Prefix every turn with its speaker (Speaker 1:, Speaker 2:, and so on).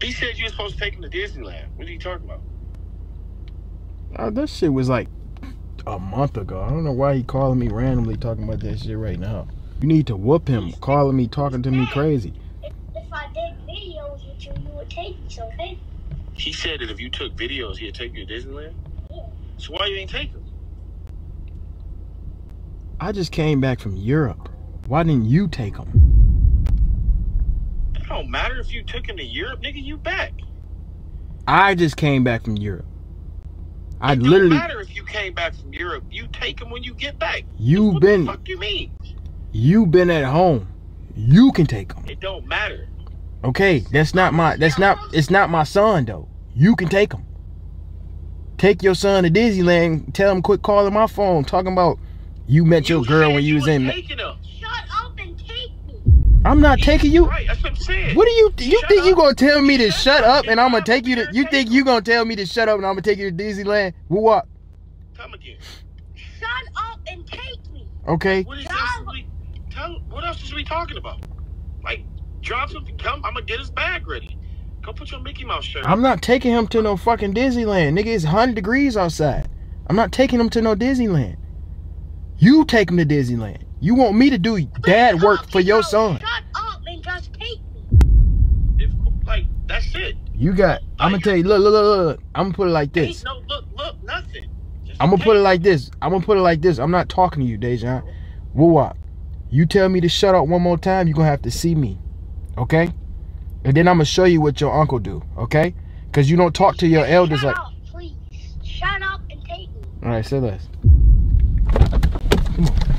Speaker 1: He said you were supposed to take him to Disneyland. What are you talking about?
Speaker 2: Uh, that shit was like a month ago. I don't know why he calling me randomly talking about that shit right now. You need to whoop him, calling me, talking to me crazy.
Speaker 3: If, if I did videos with you, you would take me, so okay?
Speaker 1: He said that if you took videos, he'd take you to Disneyland.
Speaker 3: Yeah.
Speaker 1: So why you ain't take him?
Speaker 2: I just came back from Europe. Why didn't you take him?
Speaker 1: It don't matter if you took him to Europe, nigga. You back.
Speaker 2: I just came back from Europe. I
Speaker 1: it
Speaker 2: literally,
Speaker 1: don't matter if you came back from Europe. You take him when you get back.
Speaker 2: you've
Speaker 1: what
Speaker 2: been,
Speaker 1: the fuck you mean?
Speaker 2: you've been at home. You can take him.
Speaker 1: It don't matter.
Speaker 2: Okay, that's not my, that's not, it's not my son though. You can take him. Take your son to Disneyland. Tell him quit calling my phone, talking about you met your girl when you was in.
Speaker 1: taking him.
Speaker 3: Shut up and take me.
Speaker 2: I'm not taking you.
Speaker 1: Right, that's what I'm saying.
Speaker 2: What do you you
Speaker 1: Shut
Speaker 2: think you
Speaker 1: up.
Speaker 2: gonna tell me to
Speaker 1: Shut
Speaker 2: shut
Speaker 1: up
Speaker 2: up and I'm gonna take you to you think
Speaker 1: you.
Speaker 2: you gonna tell me to shut up and I'm gonna take you to Disneyland? What?
Speaker 1: Come again.
Speaker 3: Shut up and take me.
Speaker 2: Okay.
Speaker 1: What is else? We, tell, what else is we talking about? Like, drop something. Come. I'm gonna get his bag ready. Go put your Mickey Mouse shirt.
Speaker 2: I'm not taking him to no fucking Disneyland. Nigga, it's 100 degrees outside. I'm not taking him to no Disneyland. You take him to Disneyland. You want me to do dad work for your son.
Speaker 3: Shut up and just take me.
Speaker 1: If, like, that's it.
Speaker 2: You got, I'm gonna tell you, look, look, look, look. I'm gonna put it like
Speaker 1: Ain't
Speaker 2: this.
Speaker 1: no look, look, nothing. Just
Speaker 2: I'm gonna put it like this. I'm gonna put it like this. I'm not talking to you, Dejan. Woo You tell me to shut up one more time, you're gonna have to see me. Okay? And then I'm gonna show you what your uncle do, okay? Cause you don't talk to your elders
Speaker 3: Shut
Speaker 2: like
Speaker 3: up, please. Shut up and take me.
Speaker 2: Alright, say less. Come on.